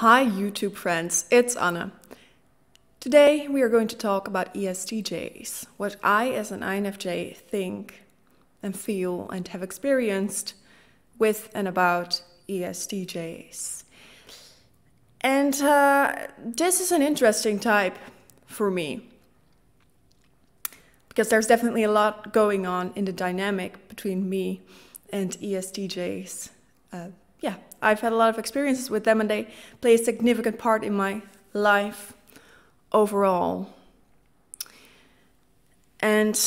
Hi YouTube friends, it's Anne. Today we are going to talk about ESTJs, what I as an INFJ think and feel and have experienced with and about ESTJs. And uh, this is an interesting type for me because there's definitely a lot going on in the dynamic between me and ESTJs. Uh, yeah, I've had a lot of experiences with them and they play a significant part in my life overall. And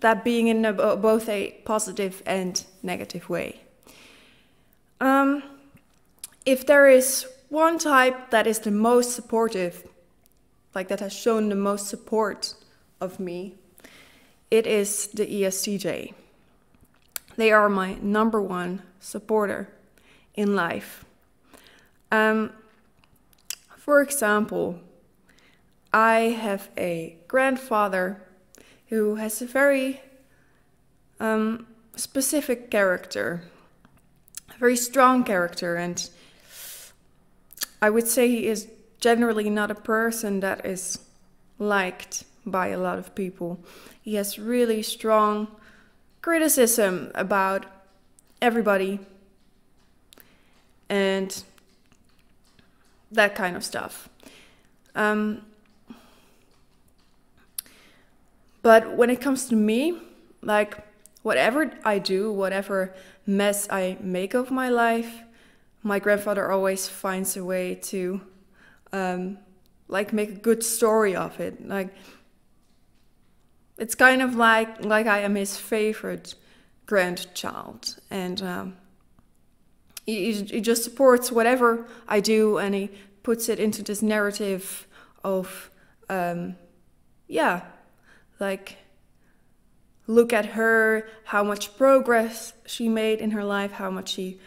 that being in a, both a positive and negative way. Um, if there is one type that is the most supportive, like that has shown the most support of me, it is the ESTJ. They are my number one supporter in life. Um, for example, I have a grandfather who has a very um, specific character, a very strong character, and I would say he is generally not a person that is liked by a lot of people. He has really strong criticism about everybody and that kind of stuff. Um, but when it comes to me, like whatever I do, whatever mess I make of my life, my grandfather always finds a way to um, like make a good story of it. Like it's kind of like like I am his favorite grandchild, and um, he, he just supports whatever I do, and he puts it into this narrative of um, yeah, like look at her, how much progress she made in her life, how much she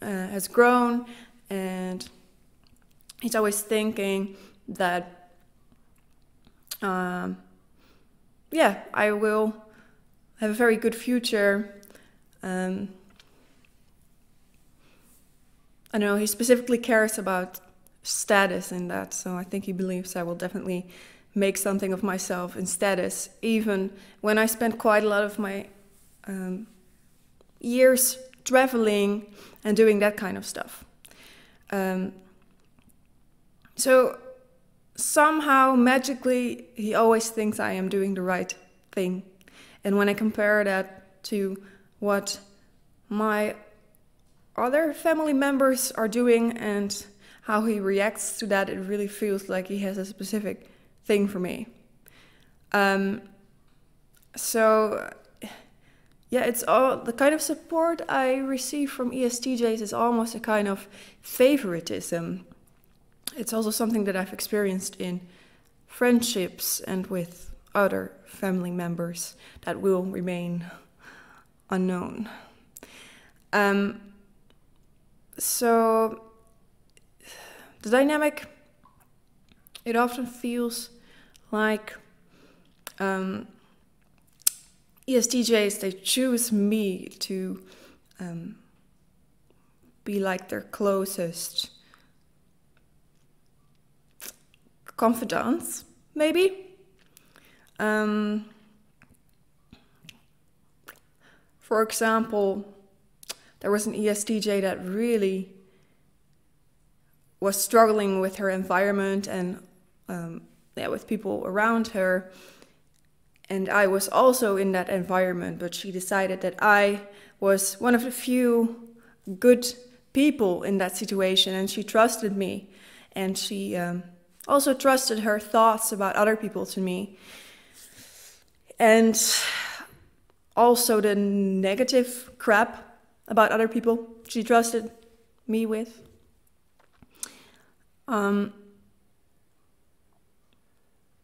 uh, has grown, and he's always thinking that. Um, yeah, I will have a very good future. Um, I know he specifically cares about status in that, so I think he believes I will definitely make something of myself in status, even when I spent quite a lot of my um, years traveling and doing that kind of stuff. Um, so somehow magically he always thinks I am doing the right thing. And when I compare that to what my other family members are doing and how he reacts to that, it really feels like he has a specific thing for me. Um, so, yeah, it's all the kind of support I receive from ESTJs is almost a kind of favoritism it's also something that I've experienced in friendships and with other family members that will remain unknown. Um, so the dynamic, it often feels like um, ESTJs, they choose me to um, be like their closest confidence, maybe. Um, for example, there was an ESTJ that really was struggling with her environment and um, yeah, with people around her. And I was also in that environment, but she decided that I was one of the few good people in that situation, and she trusted me, and she um, also trusted her thoughts about other people to me. And also the negative crap about other people she trusted me with. Um,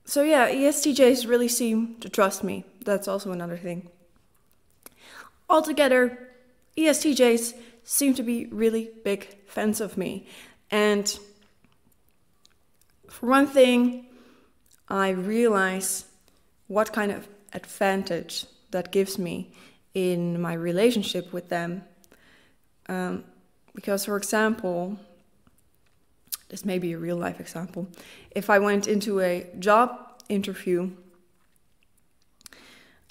so yeah, ESTJs really seem to trust me. That's also another thing. Altogether, ESTJs seem to be really big fans of me. And for one thing, I realize what kind of advantage that gives me in my relationship with them. Um, because, for example, this may be a real life example. If I went into a job interview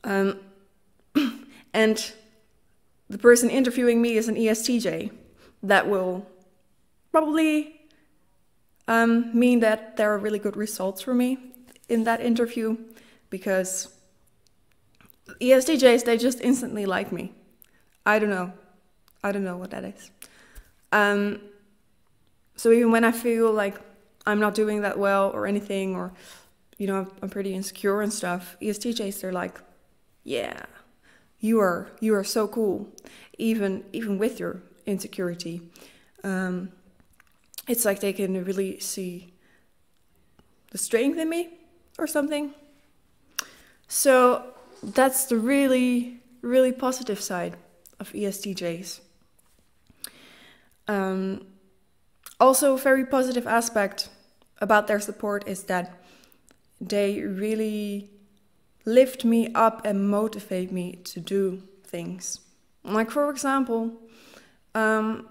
um, and the person interviewing me is an ESTJ, that will probably um, mean that there are really good results for me in that interview because ESTJs, they just instantly like me. I don't know. I don't know what that is. Um, so even when I feel like I'm not doing that well or anything, or you know, I'm pretty insecure and stuff, ESTJs they're like, yeah, you are you are so cool, even even with your insecurity. Um, it's like they can really see the strength in me or something. So that's the really really positive side of ESTJs. Um, also, a very positive aspect about their support is that they really lift me up and motivate me to do things. Like, for example, um,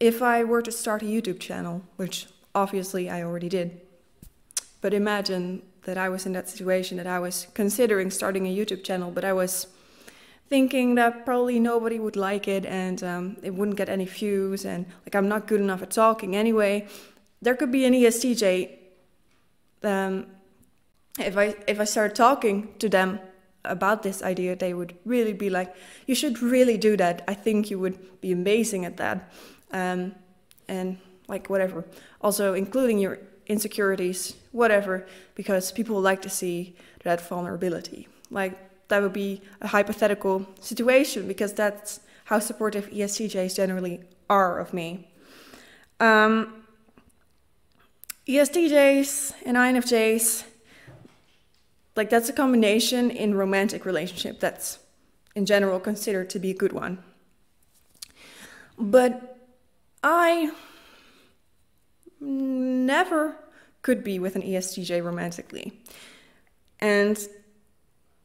if I were to start a YouTube channel, which obviously I already did, but imagine that I was in that situation that I was considering starting a YouTube channel, but I was thinking that probably nobody would like it and um, it wouldn't get any views and like I'm not good enough at talking anyway. There could be an ESTJ. Um, if I if I start talking to them about this idea, they would really be like, "You should really do that. I think you would be amazing at that." Um, and like whatever. Also including your insecurities, whatever, because people like to see that vulnerability. Like that would be a hypothetical situation because that's how supportive ESTJs generally are of me. Um, ESTJs and INFJs, like that's a combination in romantic relationship that's in general considered to be a good one. But I never could be with an ESTJ romantically. And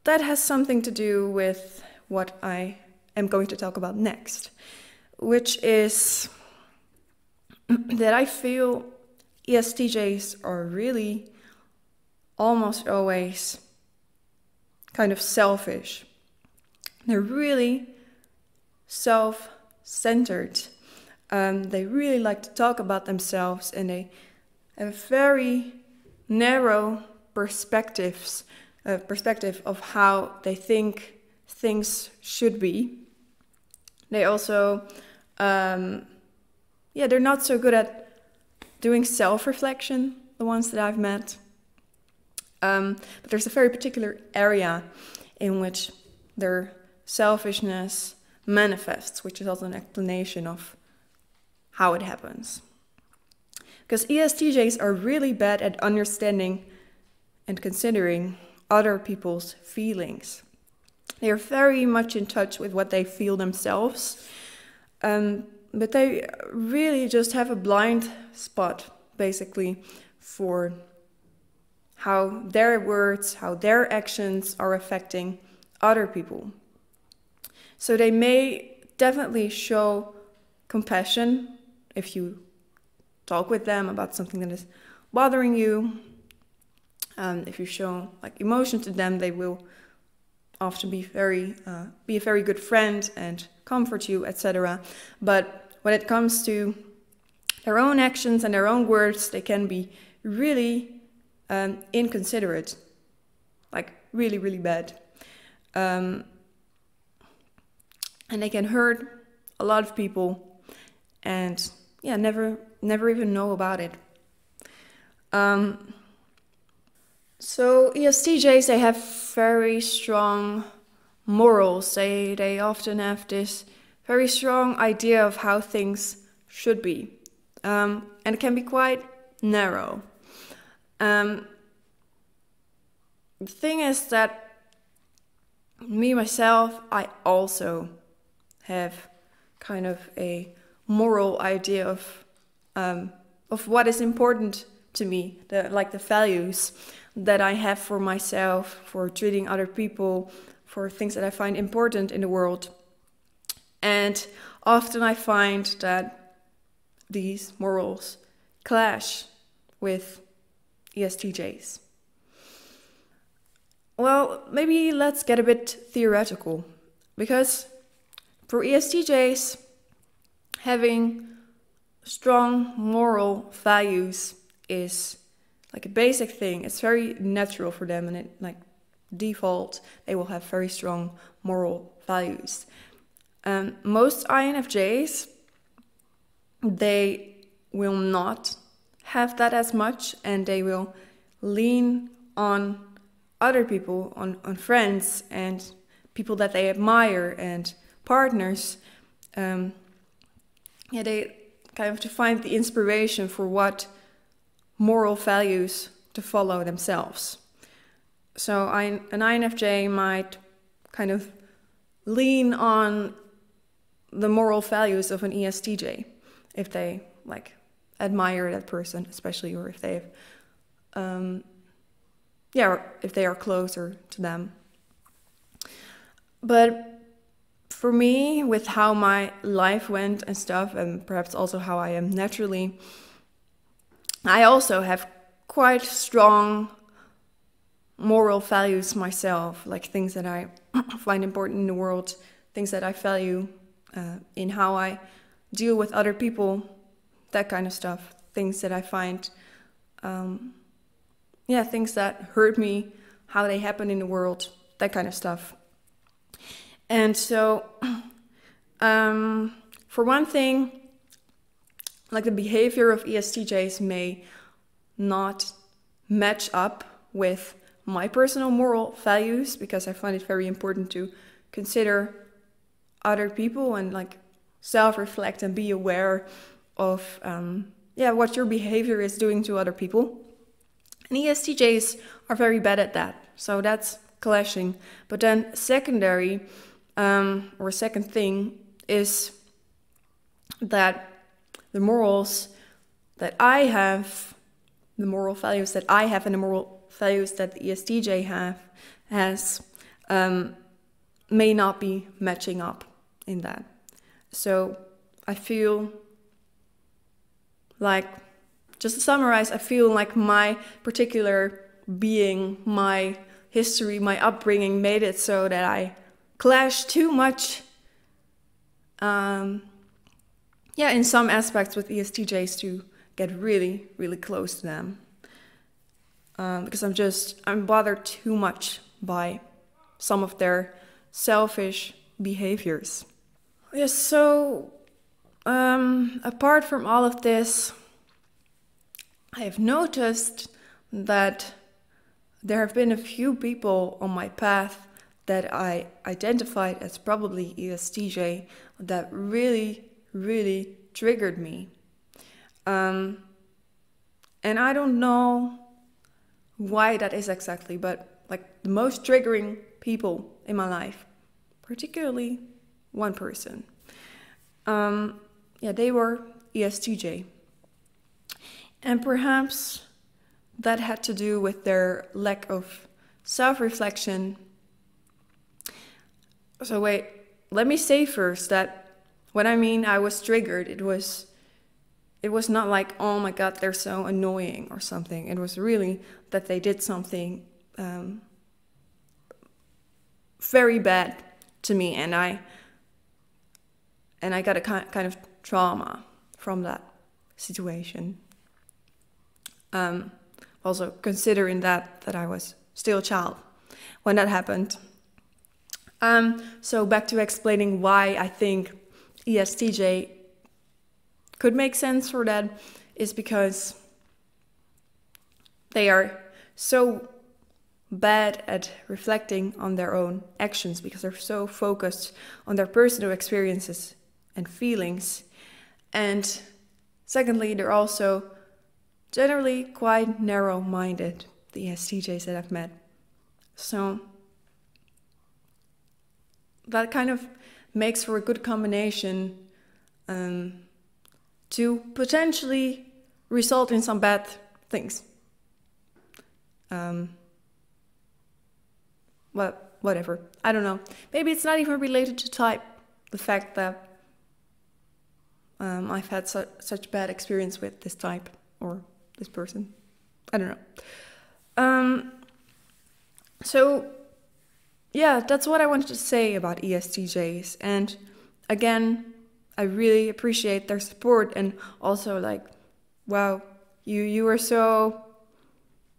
that has something to do with what I am going to talk about next, which is that I feel ESTJs are really almost always kind of selfish. They're really self centered. Um, they really like to talk about themselves and they have very narrow perspectives uh, perspective of how they think things should be. They also, um, yeah, they're not so good at doing self reflection, the ones that I've met. Um, but there's a very particular area in which their selfishness manifests, which is also an explanation of how it happens. Because ESTJs are really bad at understanding and considering other people's feelings. They are very much in touch with what they feel themselves, um, but they really just have a blind spot, basically, for how their words, how their actions are affecting other people. So they may definitely show compassion if you talk with them about something that is bothering you um, if you show like emotion to them, they will often be very uh, be a very good friend and comfort you, etc. But when it comes to their own actions and their own words, they can be really um, inconsiderate, like really, really bad. Um, and they can hurt a lot of people and yeah, never, never even know about it. Um, so ESTJs they have very strong morals. They they often have this very strong idea of how things should be, um, and it can be quite narrow. Um, the thing is that me myself, I also have kind of a moral idea of um, of what is important to me, the, like the values that I have for myself, for treating other people, for things that I find important in the world. And often I find that these morals clash with ESTJs? Well, maybe let's get a bit theoretical because for ESTJs, having strong moral values is like a basic thing. It's very natural for them, and it like default they will have very strong moral values. Um, most INFJs they will not have that as much, and they will lean on other people, on on friends and people that they admire and partners. Um, yeah, they kind of to find the inspiration for what moral values to follow themselves. So I, an INFJ might kind of lean on the moral values of an ESTJ if they like admire that person, especially, or if they've, um, yeah, if they are closer to them. But for me, with how my life went and stuff, and perhaps also how I am naturally, I also have quite strong moral values myself, like things that I find important in the world, things that I value uh, in how I deal with other people, that kind of stuff, things that I find, um, yeah, things that hurt me, how they happen in the world, that kind of stuff. And so, um, for one thing, like the behavior of ESTJs may not match up with my personal moral values because I find it very important to consider other people and like self-reflect and be aware of um, yeah what your behavior is doing to other people. And ESTJs are very bad at that, so that's clashing. But then secondary um, or second thing is that the morals that I have, the moral values that I have, and the moral values that the ESTJ have has um, may not be matching up in that. So I feel like, just to summarize, I feel like my particular being, my history, my upbringing made it so that I clash too much. Um, yeah, in some aspects with ESTJs to get really, really close to them. Um, because I'm just, I'm bothered too much by some of their selfish behaviors. Yes, so um, apart from all of this, I have noticed that there have been a few people on my path that I identified as probably ESTJ that really, really triggered me. Um, and I don't know why that is exactly, but like the most triggering people in my life, particularly one person, um, yeah, they were ESTJ. And perhaps that had to do with their lack of self reflection so wait, let me say first that when I mean I was triggered, it was it was not like oh my god they're so annoying or something. It was really that they did something um, very bad to me, and I and I got a kind of trauma from that situation. Um, also considering that that I was still a child when that happened. Um, so back to explaining why I think ESTJ could make sense for that is because they are so bad at reflecting on their own actions because they're so focused on their personal experiences and feelings. And secondly, they're also generally quite narrow minded, the ESTJs that I've met. So that kind of makes for a good combination um, to potentially result in some bad things. Um, but whatever, I don't know. Maybe it's not even related to type. The fact that um, I've had su such bad experience with this type or this person. I don't know. Um, so, yeah, that's what I wanted to say about ESTJs. And again, I really appreciate their support and also like, wow, you you were so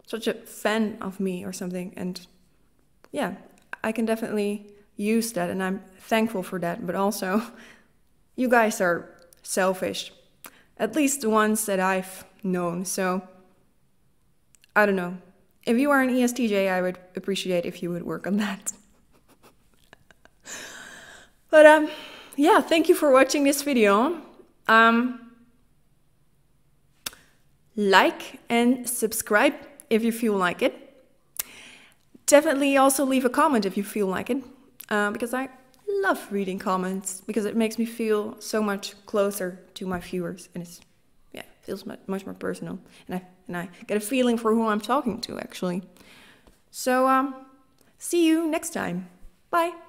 such a fan of me or something. And yeah, I can definitely use that and I'm thankful for that. But also, you guys are selfish, at least the ones that I've known. So I don't know. If you are an ESTJ, I would appreciate if you would work on that. but um, yeah, thank you for watching this video. Um, like and subscribe if you feel like it. Definitely also leave a comment if you feel like it, uh, because I love reading comments because it makes me feel so much closer to my viewers and it's yeah feels much, much more personal and I and I get a feeling for who I'm talking to actually. So um, see you next time. Bye.